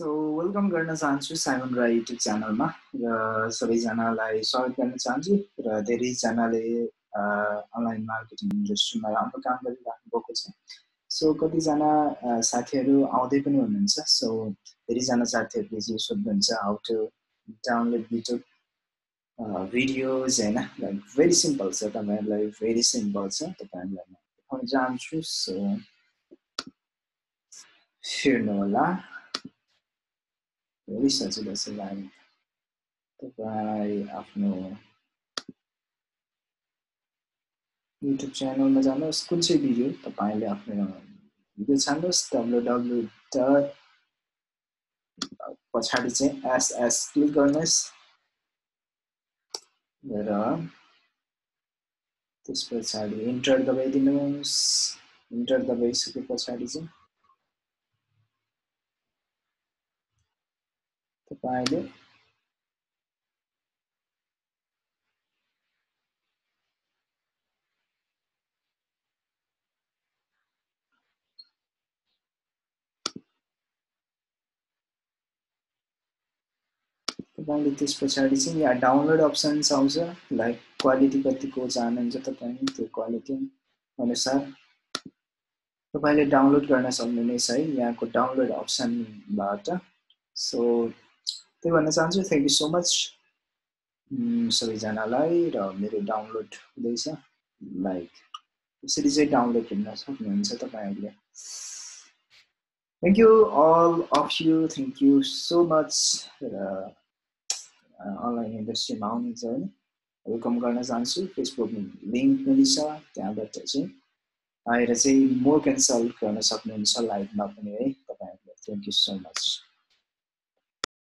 So welcome गर्न चाहन्छु Simon Rai YouTube च्यानलमा। र सबैजनालाई स्वागत गर्न चाहन्छु। र धेरैजनाले अनलाइन मार्केटिङ इन्डस्ट्रीमा राम्रो काम गरिराख्नु भएको छ। सो कतिजना साथीहरू आउँदै पनि हुनुहुन्छ। सो धेरैजना साथीहरूले चाहिँ सोध्नुहुन्छ how to download video videos होइन? लाइक भेरी सिम्पल छ। तपाईँहरूलाई भेरी सिम्पल छ। तपाईँहरूलाई म देखाउन चाहन्छु। सो हेर्नु होला छ लागि तपाईँ आफ्नो युट्युब च्यानलमा जानुहोस् कुन चाहिँ भिडियो तपाईँले आफ्नो भिडियो छान्नुहोस् डब्लु डब्लु डट पछाडि चाहिँ एसएस क्लिक गर्नुहोस् र त्यस पछाडि इन्टर दबाइदिनुहोस् इन्टर दबाइसके पछाडि चाहिँ तपाईँले तपाईँले त्यस पछाडि चाहिँ यहाँ डाउनलोड अप्सन्स आउँछ लाइक क्वालिटी कतिको चाहनुहुन्छ तपाईँ त्यो क्वालिटी अनुसार। तपाईँले डाउनलोड गर्न सक्नुहुनेछ है यहाँको डाउनलोड अप्सनबाट सो त्यही भन्न चाहन्छु। थ्याङ्क यू सो मच सबैजनालाई र मेरो डाउनलोड हुँदैछ। लाइक यसरी चाहिँ डाउनलोड हेर्न सक्नुहुन्छ तपाईँहरूले। Thank you all of you thank you so much र अनलाइन इन्डस्ट्रीमा आउनुहुन्छ भने वेलकम गर्न चाहन्छु। फेसबुक लिङ्क पनि छ त्यहाँबाट चाहिँ। आएर चाहिँ मोर क्यान्सल गर्न सक्नुहुन्छ लाइभमा पनि है तपाईँहरूले। Thank you so much